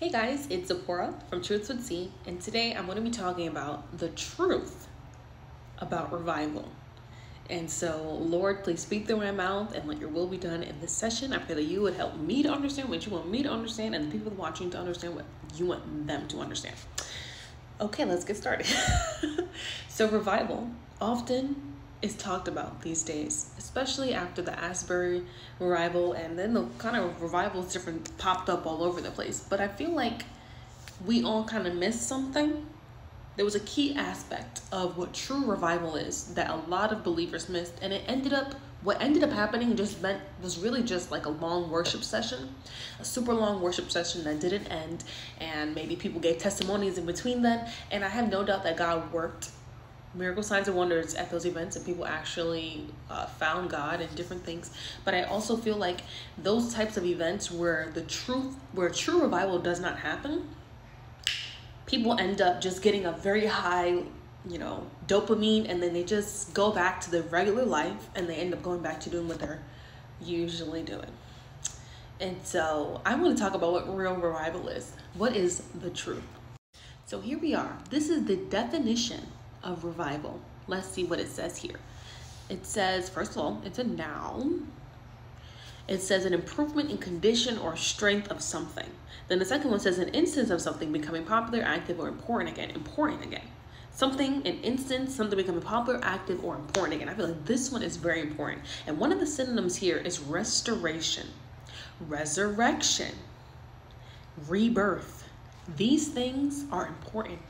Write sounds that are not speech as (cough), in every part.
Hey guys, it's Zipporah from Truths with Z, and today I'm going to be talking about the truth about revival. And so, Lord, please speak through my mouth and let your will be done in this session. I pray that you would help me to understand what you want me to understand and the people watching to understand what you want them to understand. Okay, let's get started. (laughs) so, revival often is talked about these days, especially after the Asbury revival, and then the kind of revivals different popped up all over the place. But I feel like we all kind of missed something. There was a key aspect of what true revival is that a lot of believers missed, and it ended up what ended up happening just meant was really just like a long worship session, a super long worship session that didn't end, and maybe people gave testimonies in between then. And I have no doubt that God worked miracle signs and wonders at those events and people actually uh, found god and different things. But i also feel like those types of events where the truth where true revival does not happen people end up just getting a very high you know dopamine and then they just go back to their regular life and they end up going back to doing what they're usually doing. And so i want to talk about what real revival is. What is the truth? So here we are. This is the definition of revival. Let's see what it says here. It says, first of all, it's a noun. It says an improvement in condition or strength of something. Then the second one says an instance of something becoming popular, active, or important again. Important again. Something, an instance, something becoming popular, active, or important again. I feel like this one is very important. And one of the synonyms here is restoration, resurrection, rebirth. These things are important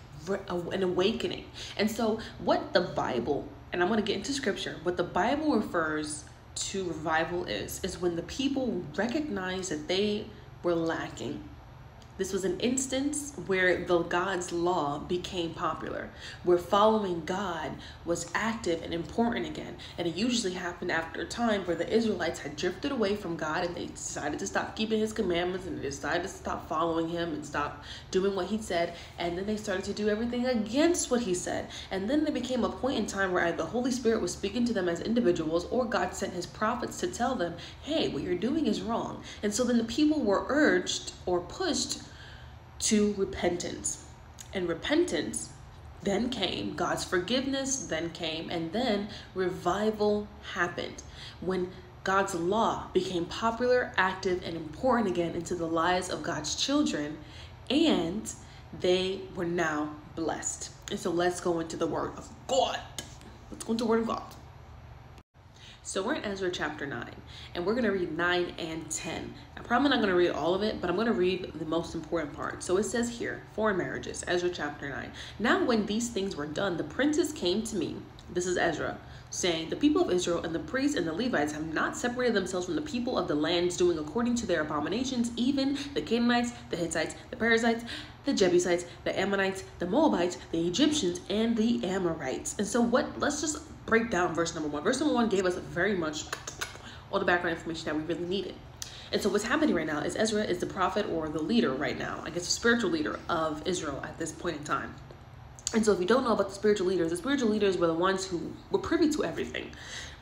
an awakening. And so, what the Bible, and I'm going to get into scripture, what the Bible refers to revival is, is when the people recognize that they were lacking this was an instance where the God's law became popular, where following God was active and important again. And it usually happened after a time where the Israelites had drifted away from God and they decided to stop keeping his commandments and they decided to stop following him and stop doing what he said. And then they started to do everything against what he said. And then there became a point in time where either the Holy Spirit was speaking to them as individuals or God sent his prophets to tell them, hey, what you're doing is wrong. And so then the people were urged or pushed to repentance. And repentance then came, God's forgiveness then came, and then revival happened when God's law became popular, active, and important again into the lives of God's children, and they were now blessed. And so let's go into the Word of God. Let's go into the Word of God. So we're in Ezra chapter 9, and we're going to read 9 and 10. I'm probably not going to read all of it, but I'm going to read the most important part. So it says here, foreign marriages, Ezra chapter 9. Now when these things were done, the princes came to me, this is Ezra, saying, The people of Israel and the priests and the Levites have not separated themselves from the people of the lands, doing according to their abominations, even the Canaanites, the Hittites, the Perizzites, the Jebusites, the Ammonites, the Moabites, the Egyptians, and the Amorites. And so what, let's just break down verse number one. Verse number one gave us very much all the background information that we really needed. And so what's happening right now is Ezra is the prophet or the leader right now, I guess the spiritual leader of Israel at this point in time. And so if you don't know about the spiritual leaders, the spiritual leaders were the ones who were privy to everything.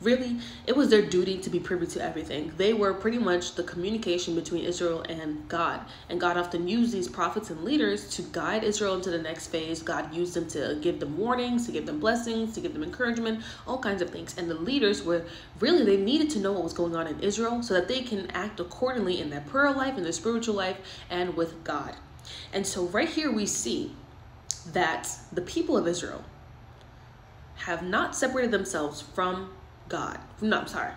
Really, it was their duty to be privy to everything. They were pretty much the communication between Israel and God. And God often used these prophets and leaders to guide Israel into the next phase. God used them to give them warnings, to give them blessings, to give them encouragement, all kinds of things. And the leaders were really, they needed to know what was going on in Israel so that they can act accordingly in their prayer life, in their spiritual life, and with God. And so right here we see that the people of Israel have not separated themselves from God. No, I'm sorry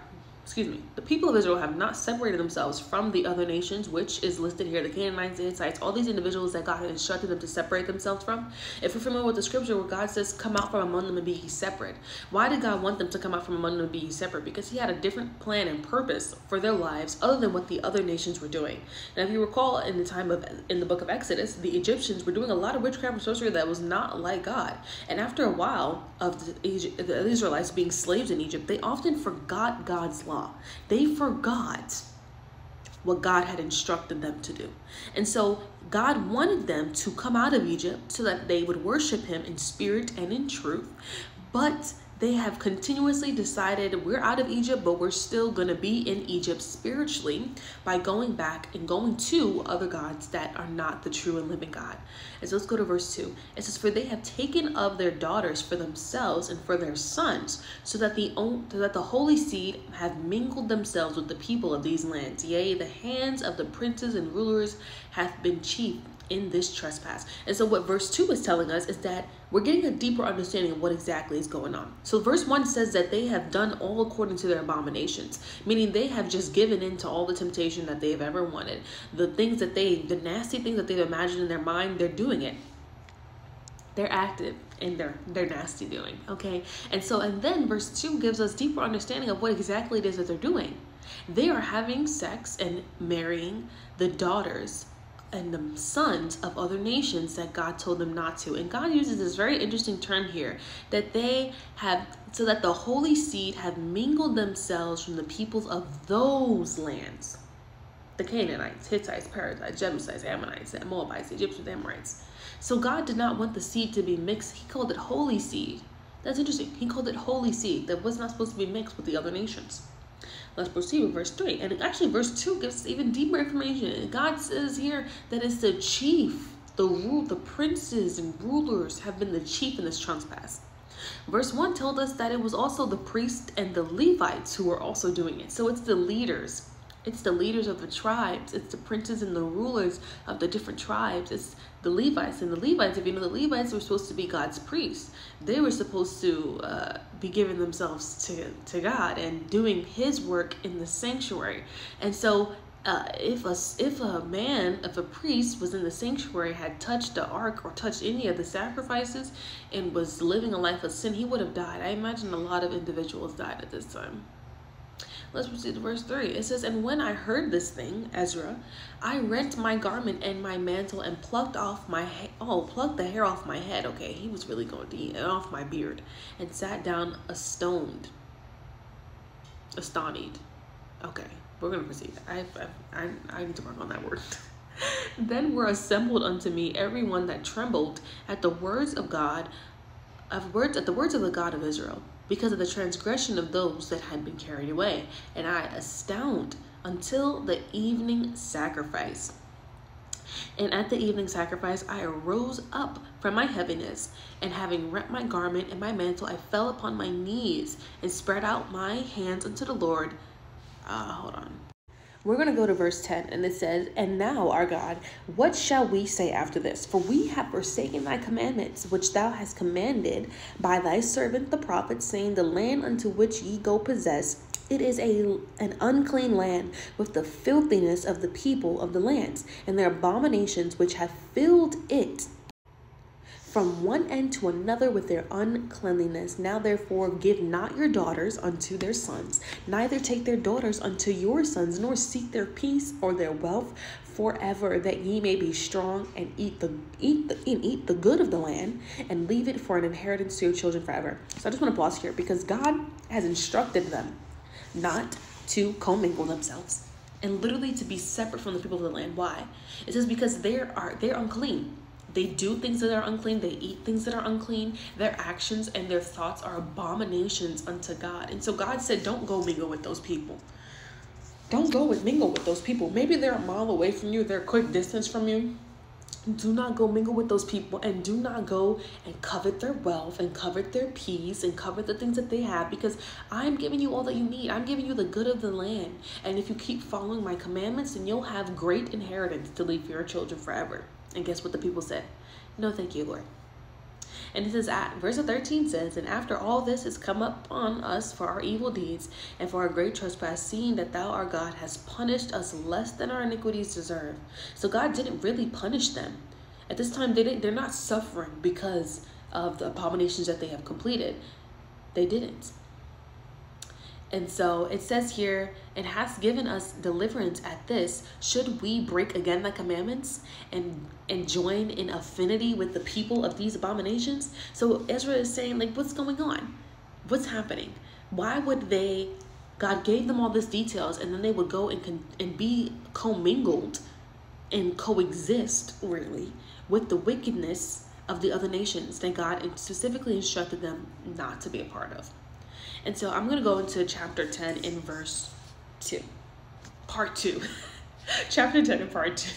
excuse me, the people of Israel have not separated themselves from the other nations, which is listed here, the Canaanites, the Hittites, all these individuals that God had instructed them to separate themselves from. If you're familiar with the scripture where God says, come out from among them and be separate. Why did God want them to come out from among them and be separate? Because he had a different plan and purpose for their lives other than what the other nations were doing. Now, if you recall in the time of, in the book of Exodus, the Egyptians were doing a lot of witchcraft and sorcery that was not like God. And after a while of the, the Israelites being slaves in Egypt, they often forgot God's law law. They forgot what God had instructed them to do. And so God wanted them to come out of Egypt so that they would worship him in spirit and in truth. But they have continuously decided we're out of Egypt, but we're still going to be in Egypt spiritually by going back and going to other gods that are not the true and living God. And so let's go to verse 2. It says, For they have taken of their daughters for themselves and for their sons, so that the, so that the holy seed have mingled themselves with the people of these lands. Yea, the hands of the princes and rulers hath been chief in this trespass. And so, what verse 2 is telling us is that we're getting a deeper understanding of what exactly is going on. So, verse 1 says that they have done all according to their abominations, meaning they have just given in to all the temptation that they have ever wanted. The things that they, the nasty things that they've imagined in their mind, they're doing it. They're active in their their nasty doing okay and so and then verse 2 gives us deeper understanding of what exactly it is that they're doing they are having sex and marrying the daughters and the sons of other nations that God told them not to. And God uses this very interesting term here that they have, so that the holy seed have mingled themselves from the peoples of those lands the Canaanites, Hittites, Perizzites, Jebusites, Ammonites, Moabites, Egyptians, Amorites. So God did not want the seed to be mixed. He called it holy seed. That's interesting. He called it holy seed that was not supposed to be mixed with the other nations. Let's proceed with verse 3. And actually, verse 2 gives even deeper information. God says here that it's the chief, the rule, the princes and rulers have been the chief in this trespass. Verse 1 told us that it was also the priests and the Levites who were also doing it. So it's the leaders. It's the leaders of the tribes. It's the princes and the rulers of the different tribes. It's the Levites. And the Levites, if you know, the Levites were supposed to be God's priests. They were supposed to uh, be giving themselves to, to God and doing his work in the sanctuary. And so uh, if a if a man, if a priest was in the sanctuary, had touched the ark or touched any of the sacrifices, and was living a life of sin, he would have died. I imagine a lot of individuals died at this time. Let's proceed to verse 3. It says, And when I heard this thing, Ezra, I rent my garment and my mantle and plucked off my oh, plucked the hair off my head. Okay, he was really going to eat off my beard and sat down astoned. Astonished. Okay, we're going to proceed. I, I, I, I need to work on that word. (laughs) then were assembled unto me everyone that trembled at the words of God, of words at the words of the God of Israel because of the transgression of those that had been carried away, and I astound until the evening sacrifice. And at the evening sacrifice, I arose up from my heaviness, and having rent my garment and my mantle, I fell upon my knees and spread out my hands unto the Lord. Uh, hold on. We're going to go to verse 10, and it says, And now, our God, what shall we say after this? For we have forsaken thy commandments, which thou hast commanded by thy servant the prophet, saying, The land unto which ye go possess, it is a an unclean land with the filthiness of the people of the lands, and their abominations which have filled it from one end to another with their uncleanliness. Now, therefore, give not your daughters unto their sons, neither take their daughters unto your sons, nor seek their peace or their wealth forever, that ye may be strong and eat the eat the and eat the good of the land, and leave it for an inheritance to your children forever. So I just want to pause here because God has instructed them not to commingle themselves and literally to be separate from the people of the land. Why? It says because they are they're unclean they do things that are unclean, they eat things that are unclean. Their actions and their thoughts are abominations unto God. And so God said, Don't go mingle with those people. Don't go with mingle with those people. Maybe they're a mile away from you, they're a quick distance from you. Do not go mingle with those people and do not go and covet their wealth and covet their peace and covet the things that they have because I'm giving you all that you need. I'm giving you the good of the land. And if you keep following my commandments, then you'll have great inheritance to leave for your children forever. And guess what the people said? No, thank you, Lord. And this is at verse 13 says, And after all this has come upon us for our evil deeds and for our great trespass, seeing that thou, our God, has punished us less than our iniquities deserve. So God didn't really punish them. At this time, they didn't, they're not suffering because of the abominations that they have completed. They didn't. And so it says here, it has given us deliverance at this. Should we break again the commandments and and join in affinity with the people of these abominations? So Ezra is saying, like, what's going on? What's happening? Why would they? God gave them all these details, and then they would go and con- and be commingled and coexist really with the wickedness of the other nations that God specifically instructed them not to be a part of. And so I'm going to go into chapter 10 in verse 2. Part 2. (laughs) chapter 10 in part 2.